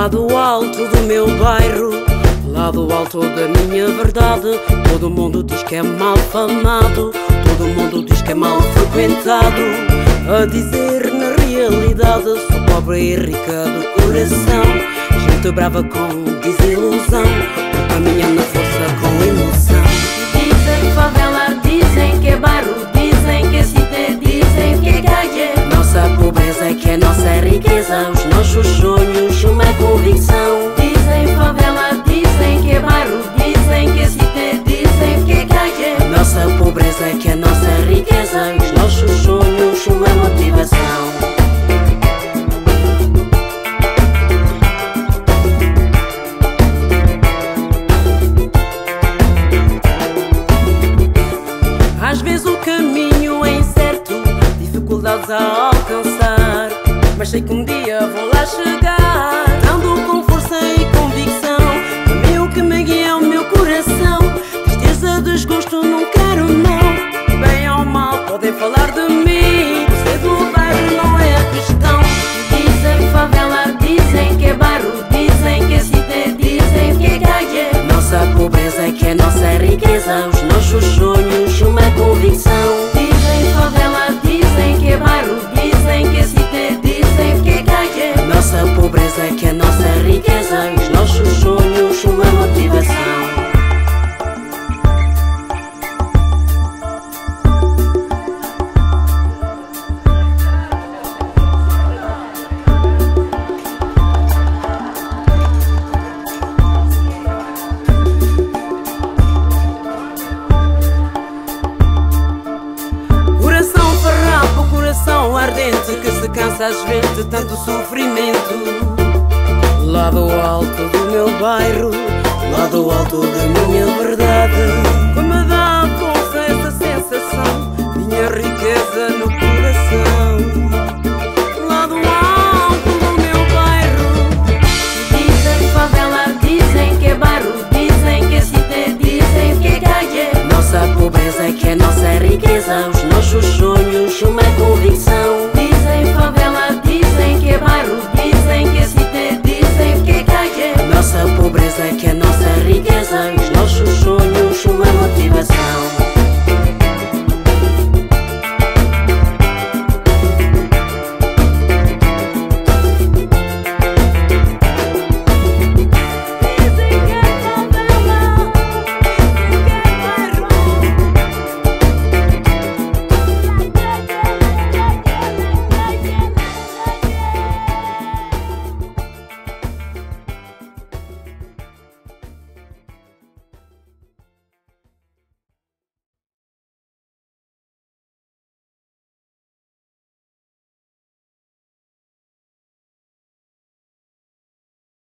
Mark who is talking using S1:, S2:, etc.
S1: lá do alto do meu bairro, lá do alto da minha verdade. Todo mundo diz que é mal famado, todo mundo diz que é mal frequentado. A dizer na realidade, sou pobre e rica do coração. Gente brava com desilusão, caminhando na força com emoção. Dizem que favela, dizem que é bairro, dizem que é cidade, dizem que é calle. Nossa pobreza é que é nossa riqueza, os nossos. A alcançar. Mas sei que um dia vou lá chegar, dando com força e convicção. O que me guia é o meu coração. Tristeza, desgosto, não quero, não. Bem ou mal, podem falar de mim. Ser do bairro não é a questão. Dizem favela, dizem que é bairro, dizem que é cidade, dizem que é calle. Nossa pobreza é que é nossa riqueza, os nossos sonhos, uma convicção. Às vezes tanto sofrimento. Lado alto do meu bairro, lado alto da minha verdade. riqueza que é nossa riqueza